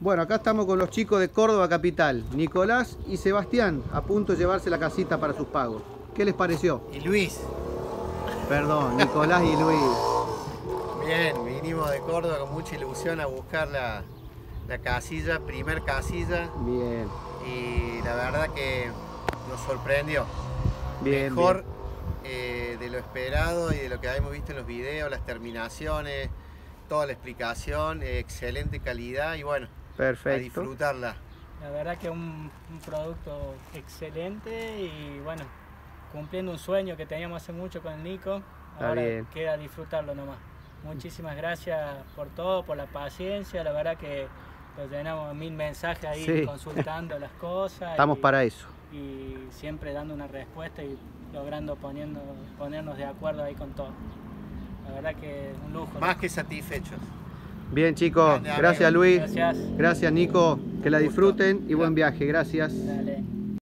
Bueno, acá estamos con los chicos de Córdoba Capital, Nicolás y Sebastián, a punto de llevarse la casita para sus pagos. ¿Qué les pareció? Y Luis. Perdón, Nicolás y Luis. Bien, vinimos de Córdoba con mucha ilusión a buscar la, la casilla, primer casilla. Bien. Y la verdad que nos sorprendió. Bien, Mejor eh, de lo esperado y de lo que habíamos visto en los videos, las terminaciones, toda la explicación, eh, excelente calidad y bueno, Perfecto. a disfrutarla. La verdad que un, un producto excelente y bueno, cumpliendo un sueño que teníamos hace mucho con el Nico. Está Ahora bien. queda disfrutarlo nomás. Muchísimas gracias por todo, por la paciencia. La verdad que lo llenamos mil mensajes ahí Sí. consultando las cosas. Estamos y- para eso. Y siempre dando una respuesta y logrando poniendo, ponernos de acuerdo ahí con todo. La verdad que un lujo. ¿no? Más que satisfechos. Bien chicos, gracias. Luis, Gracias. gracias Nico, que la disfruten y buen viaje, gracias. Dale.